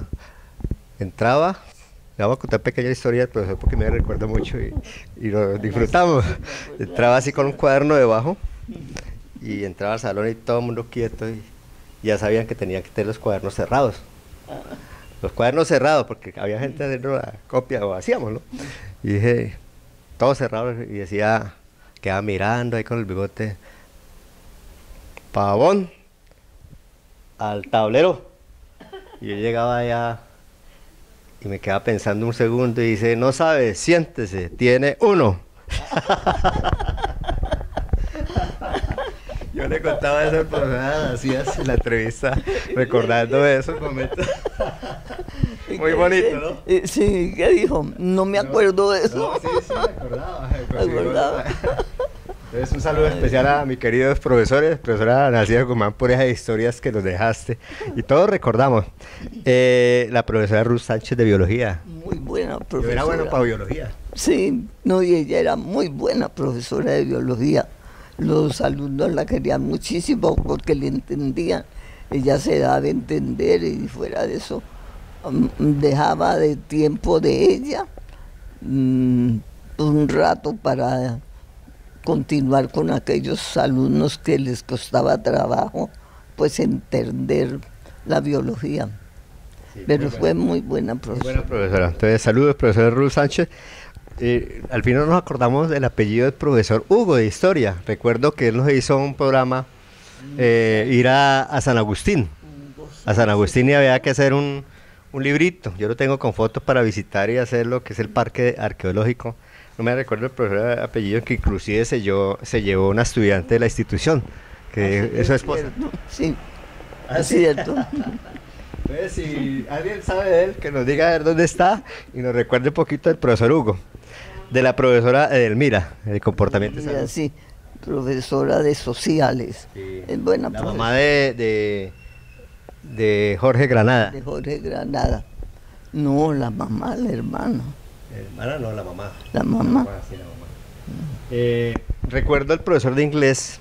entraba, le vamos a contar pequeña historia del profesor porque me recuerda mucho y, lo disfrutamos. Entraba así con un cuaderno debajo y entraba al salón y todo el mundo quieto y ya sabían que tenía que tener los cuadernos cerrados los cuadernos cerrados, porque había gente de la copia, o hacíamos, ¿no? Y dije, todo cerrado, y decía, quedaba mirando ahí con el bigote, pavón, al tablero. Y yo llegaba allá y me quedaba pensando un segundo y dice, no sabe, siéntese, tiene uno. Yo le contaba eso al profesor, hacías la entrevista recordando esos momentos. Muy bonito, ¿no? Eh, sí, ¿qué dijo? No me acuerdo de eso. sí, sí, me acordaba. Me acordaba. Entonces, un saludo especial a mis queridos profesores, profesora Nacida Guzmán, por esas historias que nos dejaste. Y todos recordamos. Eh, la profesora Ruth Sánchez de Biología. Muy buena profesora. era bueno para Biología. Sí, no, y ella era muy buena profesora de Biología. Los alumnos la querían muchísimo porque le entendían. Ella se daba a entender y fuera de eso Mm, dejaba de tiempo de ella mm, un rato para continuar con aquellos alumnos que les costaba trabajo pues entender la biología. Pero fue muy buena profesora. buena profesora. Entonces, saludos, profesor Ruth Sánchez. Eh, al final nos acordamos del apellido del profesor Hugo de Historia. Recuerdo que él nos hizo un programa, eh, ir a San Agustín. A San Agustín y había que hacer un, un librito. Yo lo tengo con fotos para visitar y hacer lo que es el parque arqueológico. No me recuerdo el profesor apellido que inclusive se llevó, se llevó una estudiante de la institución, que ah, es su esposa. Sí, es cierto. Entonces, si alguien sabe de él, que nos diga a ver dónde está y nos recuerde un poquito del profesor Hugo, de la profesora Edelmira, de comportamiento. Sí, profesora de sociales. Es buena la mamá de de Jorge Granada. De Jorge Granada. No, la mamá, la hermana. Hermana no, la mamá. La mamá. sí, la mamá. Eh, recuerdo el profesor de inglés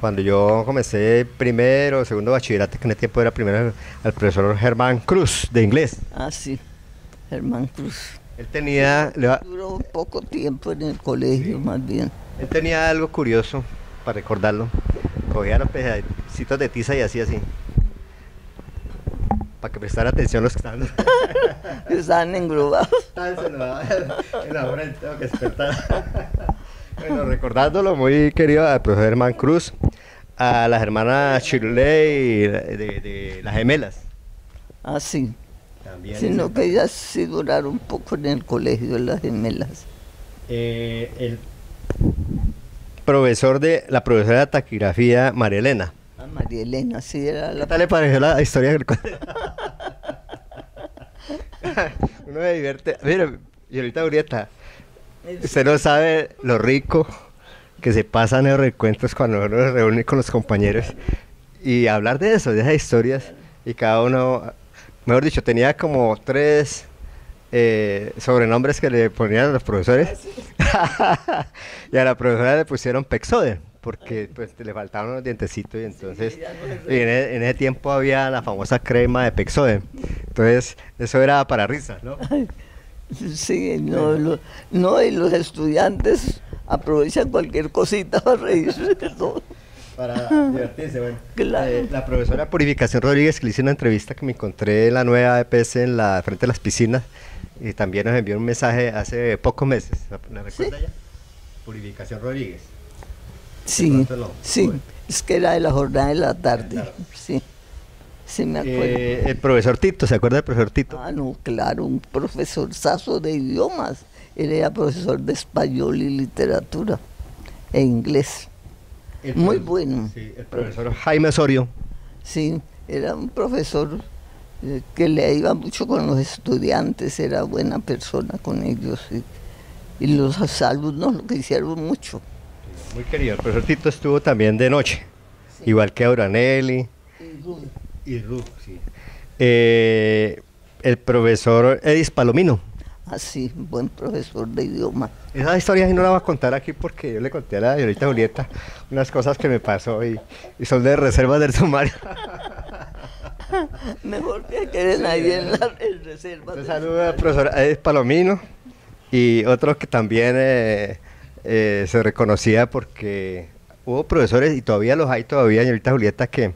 cuando yo comencé primero segundo bachillerato, que en ese tiempo era primero, al profesor Germán Cruz de inglés. Ah, sí, Germán Cruz. Él tenía, Duró poco tiempo en el colegio, más bien. él tenía algo curioso para recordarlo. Cogía los pedacitos de tiza y hacía así. Para que prestara atención los que estaban. Estaban englobados. Daba en la frente, tengo que despertar. bueno, recordándolo, muy querido al profesor Germán Cruz, a las hermanas Shirley de, de las gemelas. Ah, sí. También. Sino que ellas sí duraron un poco en el colegio, las gemelas. Eh, el profesor de la profesora de taquigrafía, María Elena. A María Elena, sí, era ¿Qué la... tal le pareció la historia del Uno se divierte. Mira, y ahorita Urieta, usted no sabe lo rico que se pasan en los recuentos cuando uno se reúne con los compañeros y hablar de eso, de esas historias. Y cada uno, mejor dicho, tenía como tres eh, sobrenombres que le ponían a los profesores. y a la profesora le pusieron Pexoden, porque pues, le faltaban unos dientecitos y entonces y en, e- en ese tiempo había la famosa crema de Pexoden. Entonces eso era para risa, ¿no? Sí, no, lo- no, y los estudiantes aprovechan cualquier cosita para reírse todo. Para divertirse, bueno. Claro. Eh, la profesora Purificación Rodríguez, que le hice una entrevista que me encontré en la nueva EPS en la frente de las piscinas, y también nos envió un mensaje hace pocos meses. ¿La, la recuerda ya? Purificación Rodríguez. Sí, sí, es que era de la jornada de la tarde, sí, sí me acuerdo. Eh, el profesor Tito, ¿se acuerda del profesor Tito? Ah, no, claro, un profesor sazo de idiomas. Él era profesor de español y literatura e inglés. El muy bueno. Sí, el profesor Jaime Osorio. Sí, era un profesor eh, que le iba mucho con los estudiantes, era buena persona con ellos. Y, y los alumnos lo que hicieron mucho. Muy querido. El profesor Tito estuvo también de noche, igual que Auranelli y Ru, sí. Eh, el profesor Edis Palomino. Así, buen profesor de idioma. Esa historia sí no la voy a contar aquí porque yo le conté a la señorita Julieta unas cosas que me pasó y, y son de reserva del sumario. Mejor que queden ahí en la en reserva. Un saludo al profesor Edis Palomino y otro que también eh, eh, se reconocía porque hubo profesores y todavía los hay todavía, señorita Julieta, que,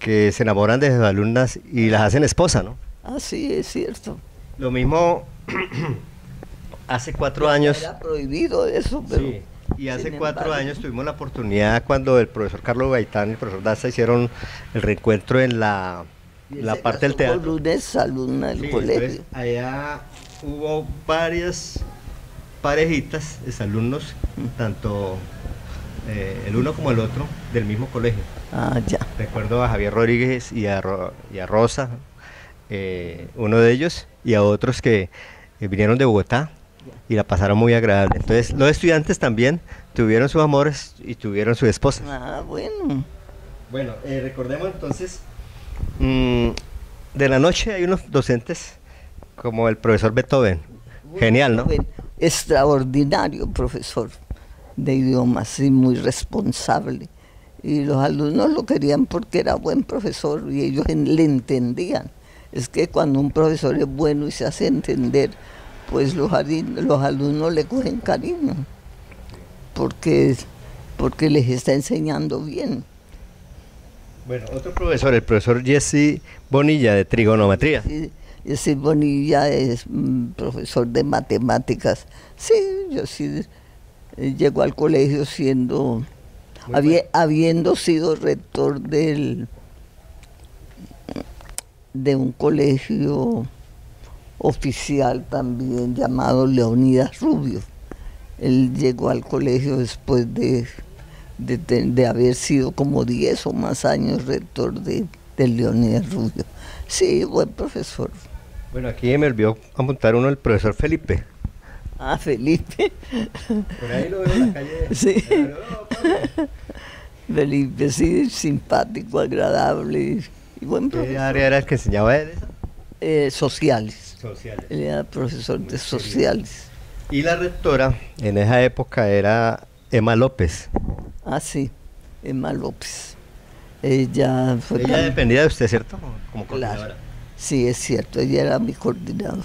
que se enamoran de sus alumnas y las hacen esposa, ¿no? Ah, sí, es cierto. Lo mismo hace cuatro años. Era prohibido eso, pero... Sí, y hace cuatro embargo- años tuvimos la oportunidad cuando el profesor Carlos Gaitán y el profesor Daza hicieron el reencuentro en la, la parte del teatro. Con una exalumna del Sí, colegio. entonces, allá hubo varias parejitas, exalumnos, tanto eh, el uno como el otro, del mismo colegio. Ah, ya. Recuerdo a Javier Rodríguez y a, Ro- y a Rosa, eh, uno de ellos, y a otros que eh, vinieron de Bogotá y la pasaron muy agradable. Entonces, los estudiantes también tuvieron sus amores y tuvieron su esposa. Ah, bueno. Bueno, eh, recordemos entonces, mm, de la noche hay unos docentes como el profesor Beethoven. Genial, ¿no? Bueno, extraordinario profesor de idiomas y muy responsable. Y los alumnos lo querían porque era buen profesor y ellos en- le entendían. Es que cuando un profesor es bueno y se hace entender, pues los, los alumnos le cogen cariño, porque, porque les está enseñando bien. Bueno, otro profesor, el profesor Jesse Bonilla de trigonometría. Sí, ese Bonilla es mm, profesor de matemáticas. Sí, yo sí eh, llegó al colegio siendo, habiendo sido rector del de un colegio oficial también llamado Leonidas Rubio. Él llegó al colegio después de, de, de haber sido como 10 o más años rector de, del Leonidas Rubio. Sí, buen profesor. Bueno, aquí me olvidó apuntar uno, el profesor Felipe. Ah, Felipe. Por ahí lo veo en la calle. Sí. Felipe, sí, simpático, agradable y, buen ¿Qué área era el que enseñaba él? Eh, sociales. Sociales. Él era profesor de sociales. Y la rectora en esa época era Emma López. Ah, sí, Emma López. Ella fue... Ella dependía de usted, ¿cierto? Como coordinadora. Sí, es cierto, ella era mi coordinadora.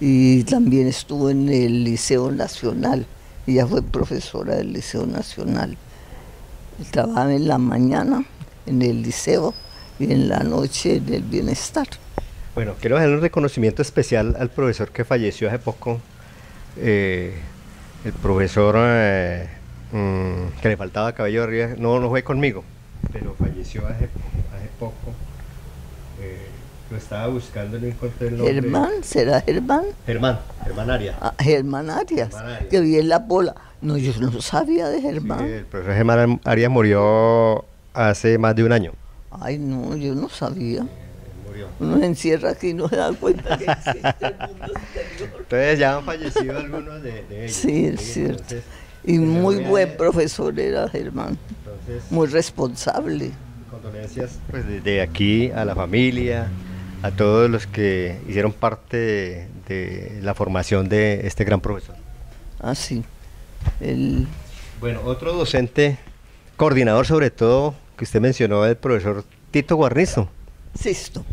Y también estuvo en el Liceo Nacional. Ella fue profesora del Liceo Nacional. Trabajaba en la mañana en el liceo y en la noche del bienestar. Bueno, quiero hacer un reconocimiento especial al profesor que falleció hace poco, eh, el profesor eh, mm, que le faltaba cabello arriba, no, no fue conmigo, pero falleció hace, hace poco. Eh, lo estaba buscando, no encontré el nombre. ¿Germán? ¿Será Germán? Germán, Germán Arias. Ah, Germán Arias, que vi en la bola. No, yo no sabía de Germán. el profesor Germán Arias murió hace más de un año. Ay, no, yo no sabía. Uno se encierra aquí y no se da cuenta que existe el mundo exterior. Entonces ya han fallecido algunos de, ellos. Sí, es cierto. y muy buen profesor era Germán. muy responsable. Condolencias pues desde aquí a la familia, a todos los que hicieron parte de, de la formación de este gran profesor. Ah, sí. El... Bueno, otro docente, coordinador sobre todo, que usted mencionó, el profesor Tito Guarnizo. Sisto.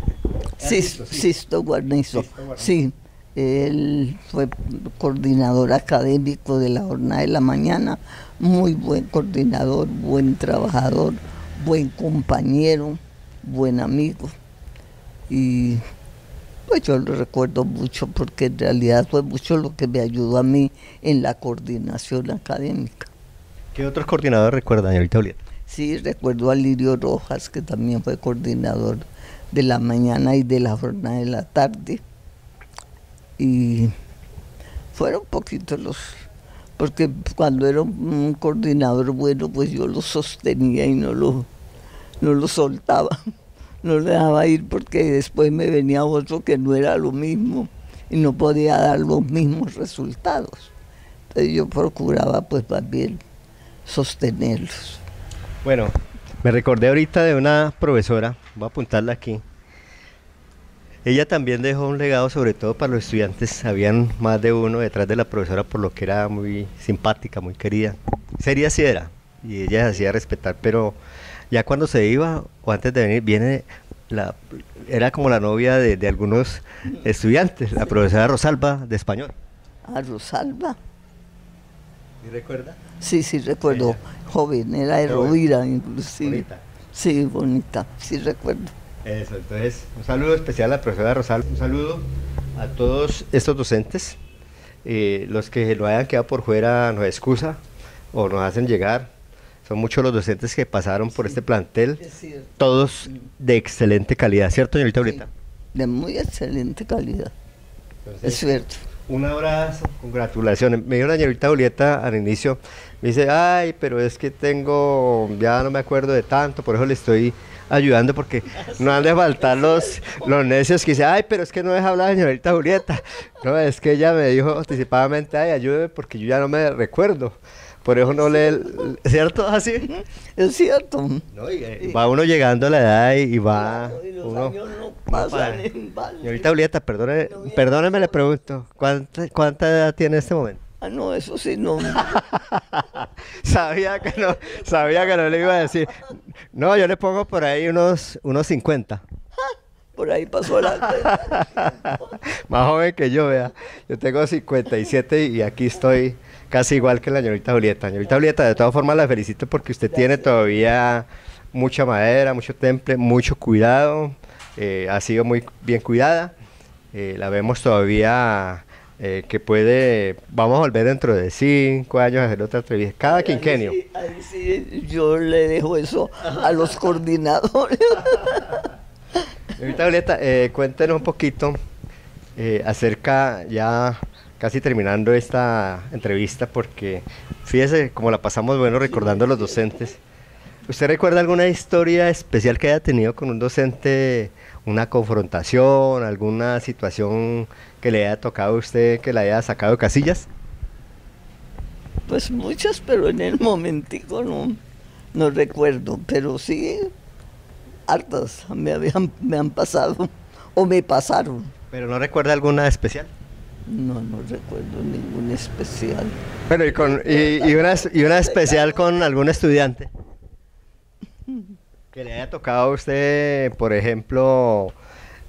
Sisto, Sisto Guarnizo. Sí, él fue coordinador académico de la jornada de la mañana, muy buen coordinador, buen trabajador, buen compañero, buen amigo. Y pues yo lo recuerdo mucho porque en realidad fue mucho lo que me ayudó a mí en la coordinación académica. ¿Qué otros coordinadores recuerdan, señorita Julieta? Sí, recuerdo a Lirio Rojas, que también fue coordinador de la mañana y de la jornada de la tarde. Y fueron poquitos los, porque cuando era un coordinador bueno, pues yo lo sostenía y no lo, no lo soltaba no le dejaba ir porque después me venía otro que no era lo mismo y no podía dar los mismos resultados. Entonces yo procuraba pues más bien sostenerlos. Bueno, me recordé ahorita de una profesora, voy a apuntarla aquí. Ella también dejó un legado sobre todo para los estudiantes, habían más de uno detrás de la profesora por lo que era muy simpática, muy querida. Sería así era, y ella se hacía respetar, pero ya cuando se iba o antes de venir, viene la, era como la novia de, algunos estudiantes, la profesora Rosalba de español. Rosalba. ¿Y recuerda? Sí, sí, recuerdo. Joven, era erudida inclusive. Bonita. Sí, bonita, sí recuerdo. Eso, entonces, un saludo especial a la profesora Rosalba, un saludo a todos estos docentes. Eh, los que lo hayan quedado por fuera nos excusa o nos hacen llegar son muchos los docentes que pasaron por este plantel, todos de excelente calidad, ¿cierto, señorita Julieta? de muy excelente calidad. es cierto. Un abrazo, congratulaciones. Me dio la señorita Julieta al inicio, me dice, ay, pero es que tengo, ya no me acuerdo de tanto, por eso le estoy ayudando porque no han de faltar los, los necios que dicen, ay, pero es que no deja hablar la señorita Julieta. No, es que ella me dijo anticipadamente, ay, ayúdeme porque yo ya no me recuerdo. Por eso no lee, ¿cierto? Así. Es cierto. Eh, va uno llegando a la edad y, va. uno, no pasan ahorita Julieta, perdóneme, perdóneme, le pregunto, ¿cuánta, ¿cuánta edad tiene en este momento? Ah, no, eso sí, no. sabía que no, sabía que no le iba a decir. No, yo le pongo por ahí unos, unos 50. Por ahí pasó la. Más joven que yo, vea. Yo tengo 57 y aquí estoy casi igual que la señorita Julieta. Señorita Julieta, de todas formas la felicito porque usted tiene todavía mucha madera, mucho temple, mucho cuidado, eh, ha sido muy bien cuidada. Eh, la vemos todavía eh, que puede, vamos a volver dentro de cinco años a hacer otra entrevista, cada quinquenio. yo le dejo eso a los coordinadores. Señorita Julieta, cuéntenos un poquito acerca ya casi terminando esta entrevista porque fíjese cómo la pasamos bueno recordando a los docentes. ¿Usted recuerda alguna historia especial que haya tenido con un docente, una confrontación, alguna situación que le haya tocado a usted, que le haya sacado casillas? Pues muchas, pero en el momentico no, no recuerdo, pero sí, hartas me, habían, me han pasado o me pasaron ¿Pero no recuerda alguna especial? No, no recuerdo ninguna especial. Bueno, y, con, y, una, y una especial con algún estudiante. Que le haya tocado a usted, por ejemplo,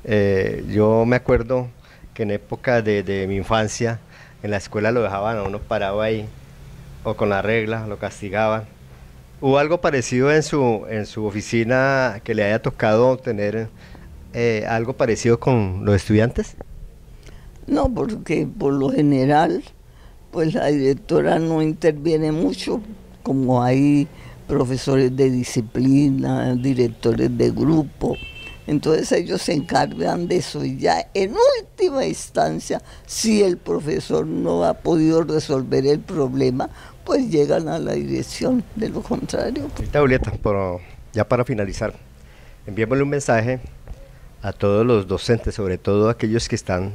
eh, yo me acuerdo que en época de, de, mi infancia, en la escuela lo dejaban a uno parado ahí, o con la regla, lo castigaban. ¿Hubo algo parecido en su, en su oficina que le haya tocado tener eh, algo parecido con los estudiantes? No, porque por lo general, pues la directora no interviene mucho, como hay profesores de disciplina, directores de grupo. Entonces ellos se encargan de eso y ya en última instancia, si el profesor no ha podido resolver el problema, pues llegan a la dirección, de lo contrario. Julieta, pero ya para finalizar, enviémosle un mensaje a todos los docentes, sobre todo aquellos que están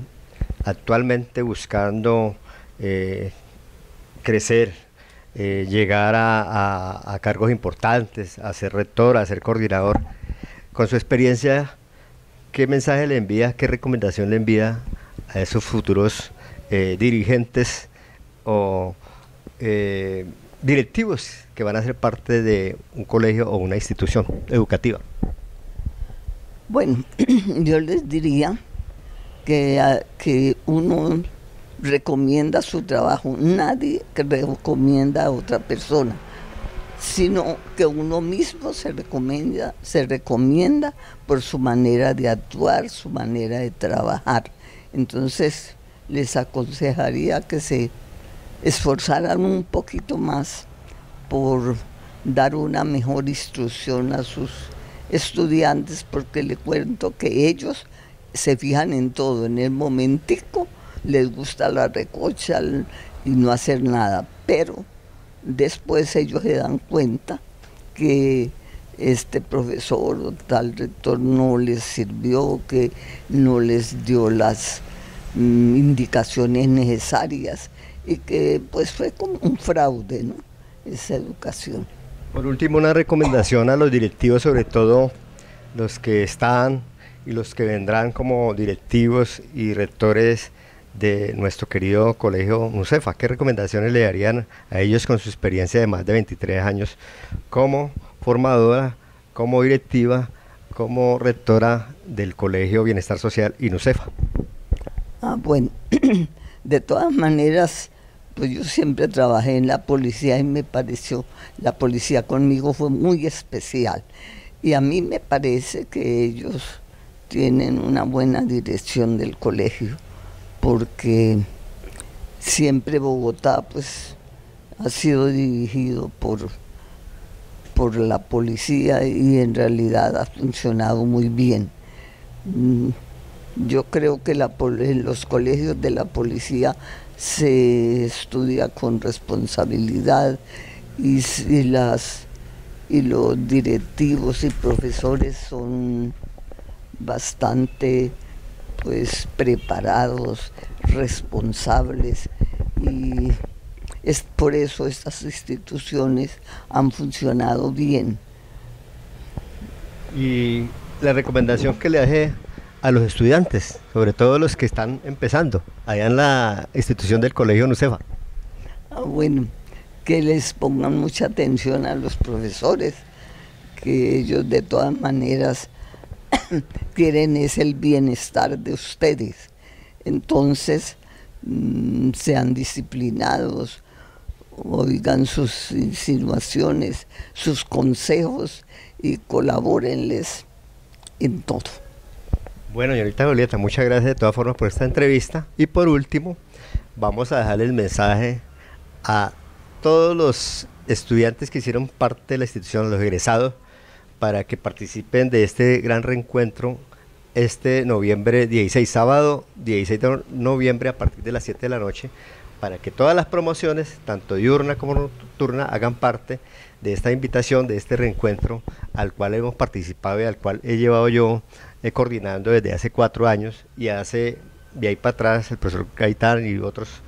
actualmente buscando eh, crecer, eh, llegar a, cargos importantes, a ser rector, a ser coordinador. Con su experiencia, ¿qué mensaje le envía, qué recomendación le envía a esos futuros eh, dirigentes o directivos que van a ser parte de un colegio o una institución educativa? Bueno, yo les diría que, que uno recomienda su trabajo, nadie recomienda a otra persona, sino que uno mismo se recomienda, se recomienda por su manera de actuar, su manera de trabajar. Entonces les aconsejaría que se esforzaran un poquito más por dar una mejor instrucción a sus estudiantes, porque le cuento que ellos se fijan en todo, en el momentico les gusta la recocha y no hacer nada, pero después ellos se dan cuenta que este profesor o tal rector no les sirvió, que no les dio las mm, indicaciones necesarias y que pues fue como un fraude, ¿no? Esa educación. Por último, una recomendación a los directivos, sobre todo los que están y los que vendrán como directivos y rectores de nuestro querido colegio Musefa. ¿Qué recomendaciones le darían a ellos con su experiencia de más de 23 años como formadora, como directiva, como rectora del colegio Bienestar Social y Nucefa? Ah, bueno, de todas maneras, pues yo siempre trabajé en la policía y me pareció, la policía conmigo fue muy especial. Y a mí me parece que ellos tienen una buena dirección del colegio, porque siempre Bogotá pues ha sido dirigido por, por la policía y en realidad ha funcionado muy bien. Mm, yo creo que en los colegios de la policía se estudia con responsabilidad y, las, y los directivos y profesores son bastante pues preparados, responsables y es por eso estas instituciones han funcionado bien. Y la recomendación que le hace a los estudiantes, sobre todo los que están empezando, allá en la institución del Colegio Nucefa? Ah, bueno, que les pongan mucha atención a los profesores, que ellos de todas maneras quieren es el bienestar de ustedes. Entonces, mm, sean disciplinados, oigan sus insinuaciones, sus consejos y colabórenles en todo. Bueno, señorita Julieta, muchas gracias de todas formas por esta entrevista. Y por último, vamos a dejarle el mensaje a todos los estudiantes que hicieron parte de la institución, los egresados, para que participen de este gran reencuentro este noviembre 16, sábado 16 de noviembre a partir de las 7 de la noche, para que todas las promociones, tanto diurna como nocturna, hagan parte de esta invitación, de este reencuentro al cual hemos participado y al cual he llevado yo eh, coordinando desde hace cuatro años y hace de ahí para atrás el profesor Gaitán y otros,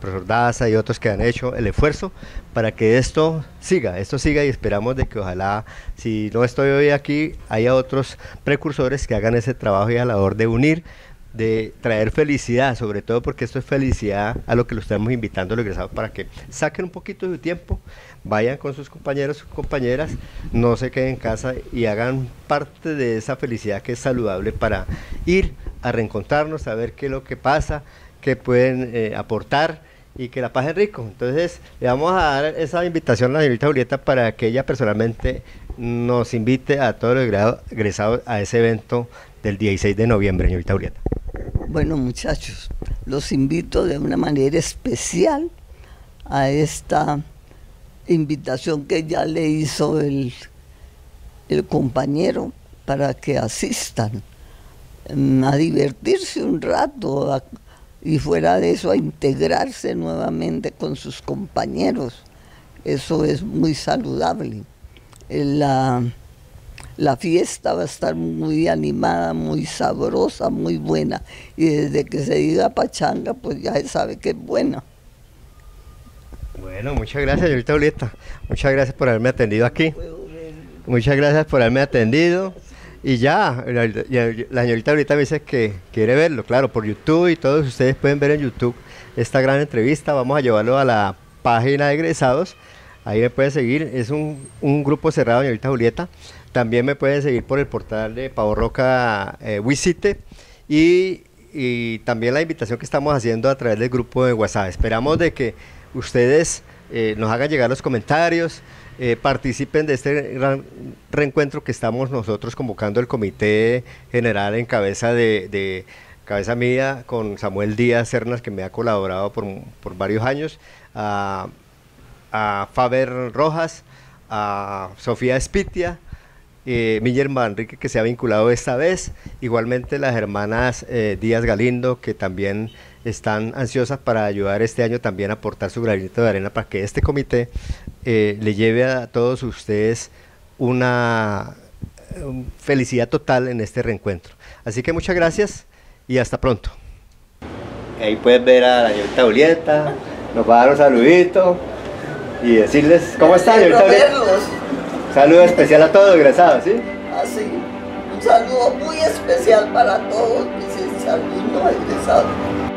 profesor Daza y otros que han hecho el esfuerzo para que esto siga, esto siga y esperamos de que ojalá, si no estoy hoy aquí, haya otros precursores que hagan ese trabajo y a la labor de unir, de traer felicidad, sobre todo porque esto es felicidad a lo que lo estamos invitando los egresados para que saquen un poquito de tiempo, vayan con sus compañeros, sus compañeras, no se queden en casa y hagan parte de esa felicidad que es saludable para ir a reencontrarnos, a ver qué es lo que pasa, qué pueden eh, aportar y que la pasen rico. Entonces, le vamos a dar esa invitación a la señorita Julieta para que ella personalmente nos invite a todos los egresados a ese evento del 16 de noviembre, señorita Julieta. Bueno, muchachos, los invito de una manera especial a esta invitación que ya le hizo el, el compañero para que asistan mm, a divertirse un rato y fuera de eso a integrarse nuevamente con sus compañeros. Eso es muy saludable. La, la fiesta va a estar muy animada, muy sabrosa, muy buena. Y desde que se diga pachanga, pues ya se sabe que es buena. Bueno, muchas gracias, señorita. Muchas gracias por haberme atendido aquí. Muchas gracias por haberme atendido. Y ya, la, señorita ahorita me dice que quiere verlo, claro, por YouTube y todos ustedes pueden ver en YouTube esta gran entrevista. Vamos a llevarlo a la página de egresados. Ahí me pueden seguir. Es un, un grupo cerrado, señorita Julieta. También me pueden seguir por el portal de Pavo Roca eh, Wisite y, y, también la invitación que estamos haciendo a través del grupo de WhatsApp. Esperamos de que ustedes eh, nos hagan llegar los comentarios, eh, participen de este gran reencuentro que estamos nosotros convocando el Comité General en cabeza de, cabeza mía con Samuel Díaz Cernas que me ha colaborado por, por varios años, a, a Faber Rojas, a Sofía Espitia, eh, Miller Manrique que se ha vinculado esta vez, igualmente las hermanas eh, Díaz Galindo que también están ansiosas para ayudar este año también a aportar su granito de arena para que este comité eh, le lleve a todos ustedes una felicidad total en este reencuentro. Así que muchas gracias y hasta pronto. Ahí pueden ver a la señorita Julieta, nos va a dar un saludito y decirles cómo están, señorita Saludo especial a todos egresados, ¿sí? Así. Un saludo muy especial para todos mis alumnos egresados.